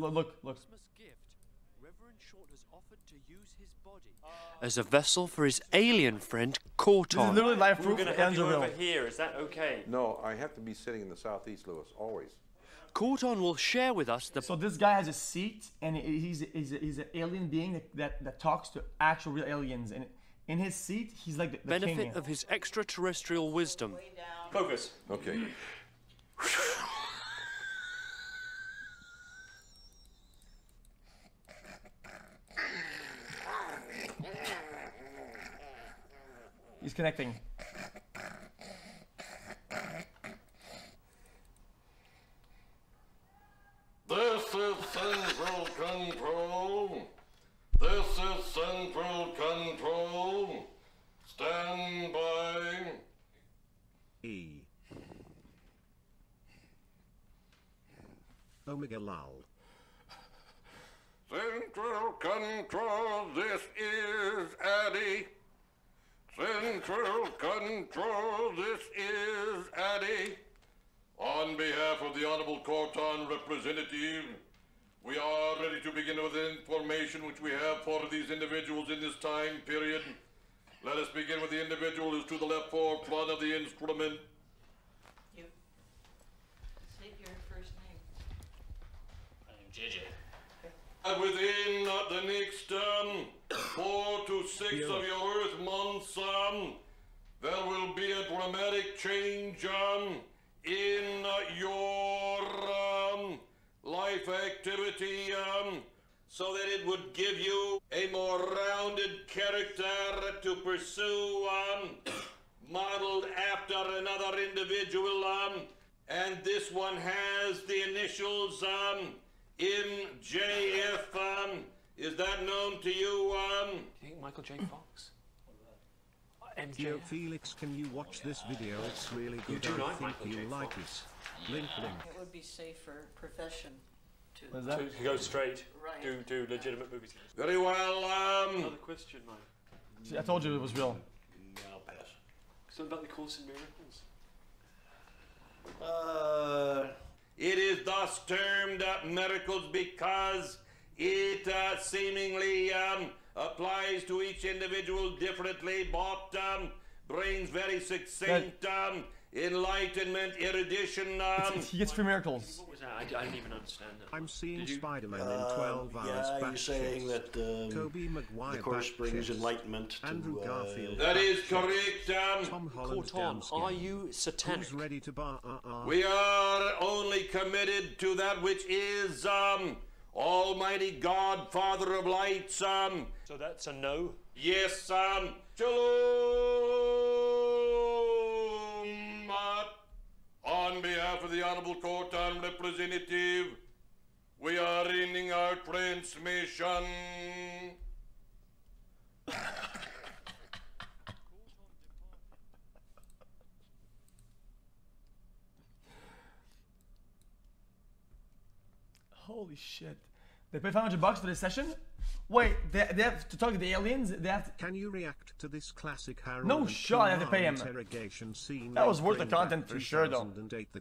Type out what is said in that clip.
Look, look, look. Gift, Reverend Short has offered to use his body uh, As a vessel for his alien friend This is Corton. literally life We're proof. going to have and you over here. Is that okay? No, I have to be sitting in the southeast, Lewis, always. Corton will share with us the So this guy has a seat, and he's he's, he's an alien being that, that, that talks to actual real aliens. And in his seat, he's like the, the benefit king. of his extraterrestrial wisdom. Focus. Okay. He's connecting. This is Central Control. This is Central Control. Stand by. E. Omega Lul. Central Control, this is Addy. Central Control, this is Addy. On behalf of the Honorable Corton Representative, we are ready to begin with the information which we have for these individuals in this time period. Let us begin with the individual who's to the left forefront of the instrument. You state your first name. I am JJ. And within uh, the next um, four to six of your Earth months, um, there will be a dramatic change um, in your um, life activity um, so that it would give you a more rounded character to pursue, um, modeled after another individual. Um, and this one has the initials um, MJF. Um, is that known to you? Um, You think Michael J. Fox? Yo MJ. Felix, can you watch this video? It's really good. You do I like think Michael you'll like Fox. it. Link, link. It would be safer profession to. What is that? To, to go straight. Right. Do do legitimate movies. very well. Um, Another question, Mike. See, I told you it was real. Something about the Course in Miracles. Uh, it is thus termed uh, miracles because it uh, seemingly um, applies to each individual differently, but um, brings very succinct um, enlightenment, erudition. Um, He gets free miracles. What was that? I, I didn't even understand that. I'm seeing Spider-Man in 12 hours yeah, back you're saying that um, Tobey Maguire the course brings shifts. enlightenment to Andrew uh, Garfield. that is correct. Um, Tom Holland Corton, are you satanic? Who's ready to bar? Uh, uh, We are only committed to that which is um, Almighty God, Father of lights. Um, So that's a no. yes, um, Shalom. Uh, On behalf of the Honorable Corton Representative, we are ending our transmission. Holy shit. They pay 500 bucks for this session? Wait, they, they have to talk to the aliens? They have to... Can you react to this classic Harold No shot, I have to pay him. interrogation scene? That was worth the content for sure, though. 2008, the